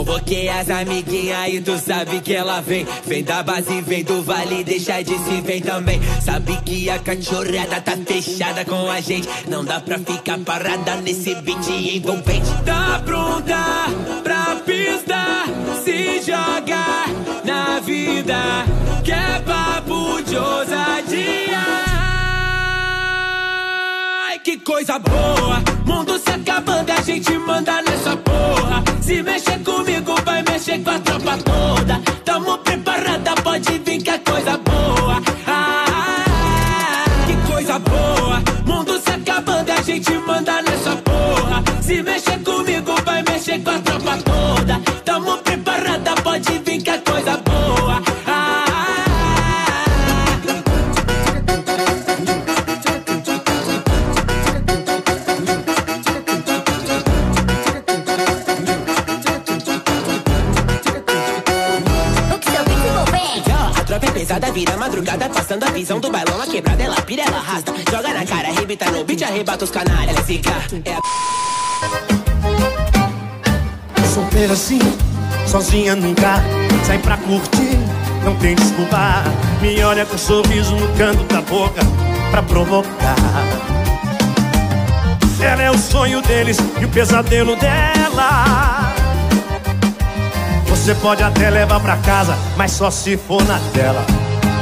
Convoquei as amiguinhas e tu sabe que ela vem. Vem da base, vem do vale, deixa de se vem também. Sabe que a cachorrada tá fechada com a gente. Não dá pra ficar parada nesse beat envolvente. Tá pronta pra pista, se joga na vida. Que é papo de ousadia. Ai, que coisa boa! Mundo se acabando com a tropa toda. Tamo preparada, pode vir que é coisa boa. Ah, que coisa boa! Mundo se acabando a gente manda nessa porra. Se mexer comigo, vai mexer com a tropa toda. Pesada, vira madrugada, passando a visão do bailão, a quebrada, ela pira, ela arrasta. Joga na cara, arrebita no beat, arrebata os. Ela fica, é a Solteira assim, sozinha nunca Sai pra curtir, não tem desculpa Me olha com um sorriso no canto da boca Pra provocar Ela é o sonho deles e o pesadelo dela Você pode até levar pra casa Mas só se for na dela.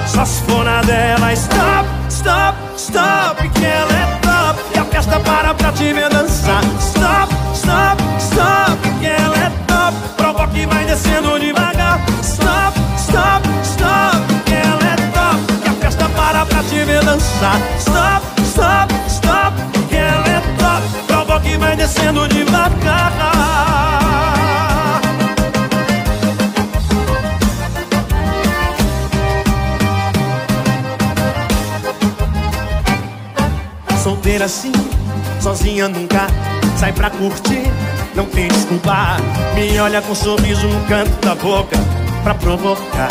Só se for na dela. Stop, stop, stop Que ela é top. E a festa para pra te ver dançar. Stop, stop, stop Que ela é top. Provoca e vai descendo devagar. Stop, stop, stop Que ela é top. E a festa para pra te ver dançar. Stop, stop, stop Que ela é top. Provoca e vai descendo devagar assim, sozinha nunca Sai pra curtir, não tem desculpa Me olha com sorriso no canto da boca Pra provocar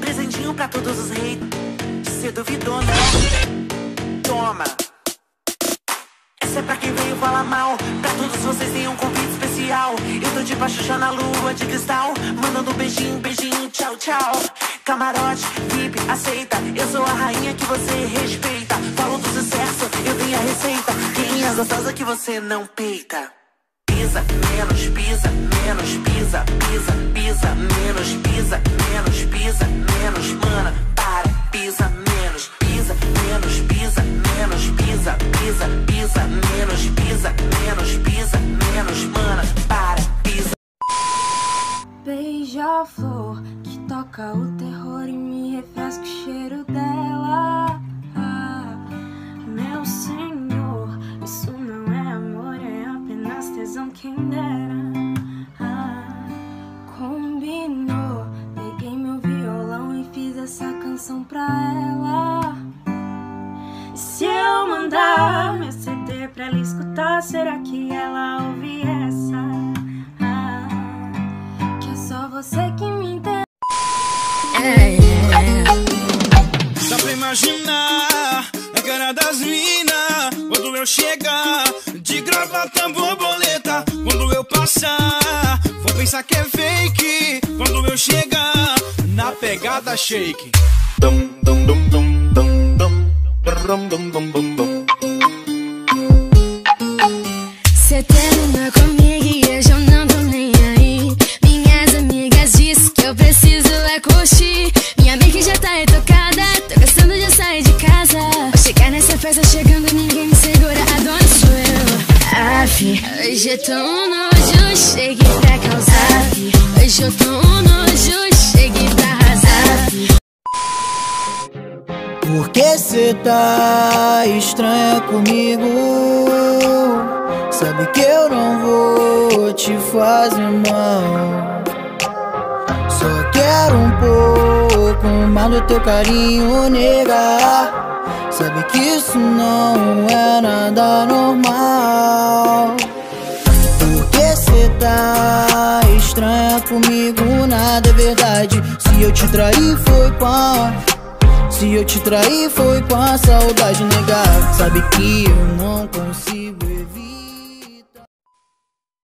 Presentinho pra todos os reis. Cê duvidou, né? Toma. Essa é pra quem veio falar mal. Pra todos vocês tem um convite especial. Eu tô debaixo já na lua de cristal. Mandando um beijinho, beijinho, tchau, tchau. Camarote, VIP, aceita. Eu sou a rainha que você respeita. Falo do sucesso, eu tenho a receita. Quem é gostosa que você não peita? Pisa, menos, pisa, menos, pisa, pisa, pisa, menos, pisa, menos, pisa, menos, mana, para, pisa, menos, pisa, menos, pisa, menos, pisa, pisa, pisa, menos, pisa, menos, pisa, menos, mana, para, pisa. Beija-flor que toca o terror será que ela ouve essa? Ah, que é só você que me interessa. Dá pra imaginar a cara das mina Quando eu chegar De gravata borboleta Quando eu passar Vou pensar que é fake Quando eu chegar Na pegada shake Dum, dum, dum, dum, dum, dum. Dum, dum, dum, dum, dum. Hoje eu tô um nojo, cheguei pra causar. Hoje eu tô um nojo, cheguei pra arrasar. Por que cê tá estranha comigo? Sabe que eu não vou te fazer mal. Só quero um pouco mais do teu carinho, nega. Sabe que isso não é nada normal. Nada é verdade. Se eu te trair, foi com a. Se eu te trair, foi com a saudade negar. Sabe que eu não consigo evitar.